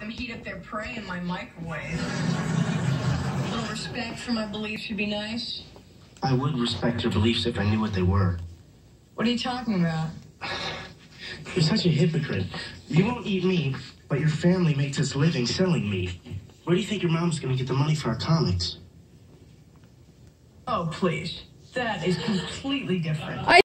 them heat up their prey in my microwave. A little respect for my beliefs would be nice. I would respect your beliefs if I knew what they were. What are you talking about? You're such a hypocrite. You won't eat me, but your family makes its living selling meat. Where do you think your mom's gonna get the money for our comics? Oh, please. That is completely different. I.